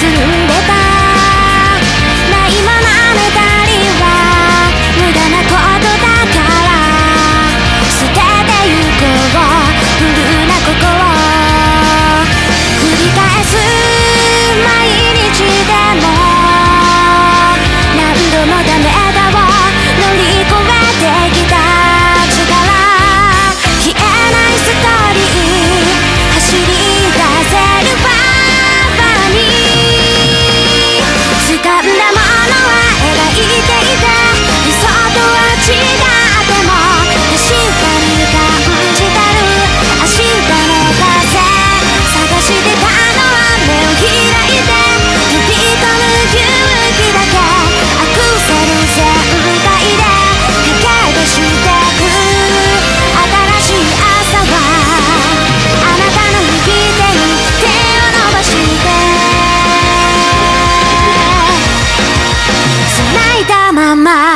する mamá.